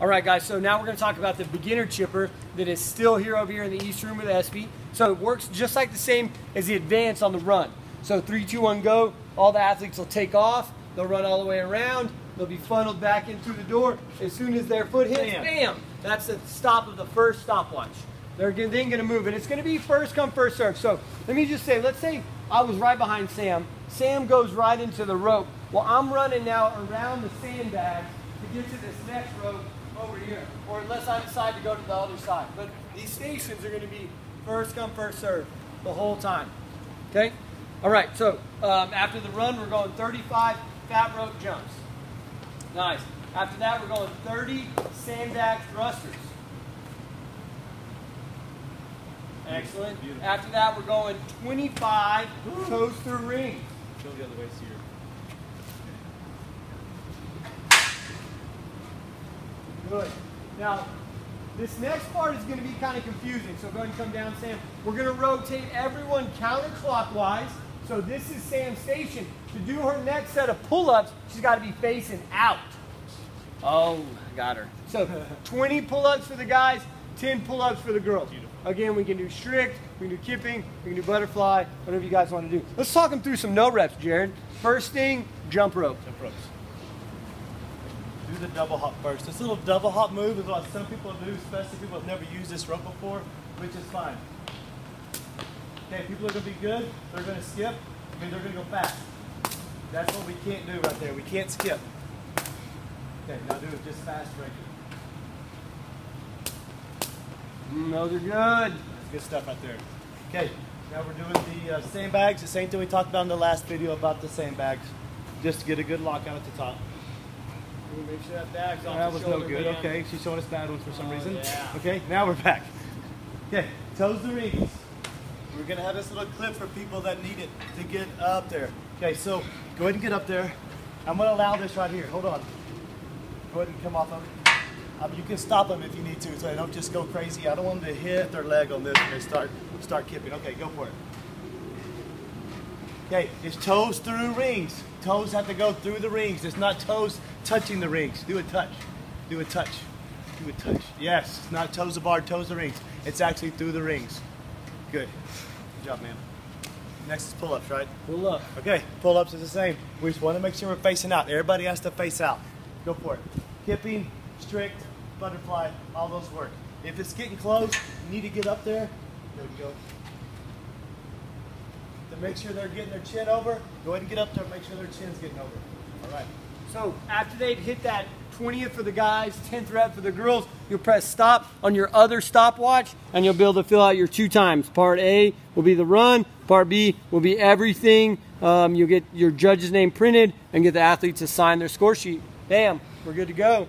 All right, guys, so now we're gonna talk about the beginner chipper that is still here over here in the East Room with Espy. So it works just like the same as the advance on the run. So three, two, one, go. All the athletes will take off. They'll run all the way around. They'll be funneled back in through the door. As soon as their foot hits, bam, bam that's the stop of the first stopwatch. They're then gonna move, and it's gonna be first come, first serve. So let me just say, let's say I was right behind Sam. Sam goes right into the rope. Well, I'm running now around the sandbags to get to this next rope over here, or unless I decide to go to the other side. But these stations are going to be first come, first serve the whole time. Okay? All right, so um, after the run, we're going 35 fat rope jumps. Nice. After that, we're going 30 sandbag thrusters. Excellent. Beautiful. After that, we're going 25 toes through rings. Go the other way, so Good. Now, this next part is going to be kind of confusing, so go ahead and come down, Sam. We're going to rotate everyone counterclockwise. So this is Sam's station. To do her next set of pull-ups, she's got to be facing out. Oh, got her. So 20 pull-ups for the guys, 10 pull-ups for the girls. Beautiful. Again, we can do strict, we can do kipping, we can do butterfly, whatever you guys want to do. Let's talk them through some no reps, Jared. First thing, jump rope. Jump ropes do the double hop first. This little double hop move is what some people do, especially people have never used this rope before, which is fine. Okay, people are going to be good. They're going to skip. I mean, they're going to go fast. That's what we can't do right there. We can't skip. Okay, now do it just fast right here. Mm, those are good. That's good stuff right there. Okay, now we're doing the uh, sandbags. The same thing we talked about in the last video about the sandbags. Just to get a good lockout at the top. Make sure that bag's off That was no good. Man. Okay, she's showing us bad ones for some oh, reason. Yeah. Okay, now we're back. Okay, toes the rings. We're gonna have this little clip for people that need it to get up there. Okay, so go ahead and get up there. I'm gonna allow this right here. Hold on. Go ahead and come off of it. Um, you can stop them if you need to, so they don't just go crazy. I don't want them to hit their leg on this and they start start kipping. Okay, go for it. Okay, it's toes through rings. Toes have to go through the rings. It's not toes touching the rings. Do a touch. Do a touch. Do a touch. Yes, it's not toes the bar, toes the rings. It's actually through the rings. Good. Good job, man. Next is pull-ups, right? Pull up. Okay, pull-ups is the same. We just want to make sure we're facing out. Everybody has to face out. Go for it. Kipping, strict, butterfly, all those work. If it's getting close, you need to get up there. There we go make sure they're getting their chin over. Go ahead and get up there and make sure their chin's getting over. All right. So after they've hit that 20th for the guys, 10th rep for the girls, you'll press stop on your other stopwatch and you'll be able to fill out your two times. Part A will be the run, part B will be everything. Um, you'll get your judge's name printed and get the athletes to sign their score sheet. Bam, we're good to go.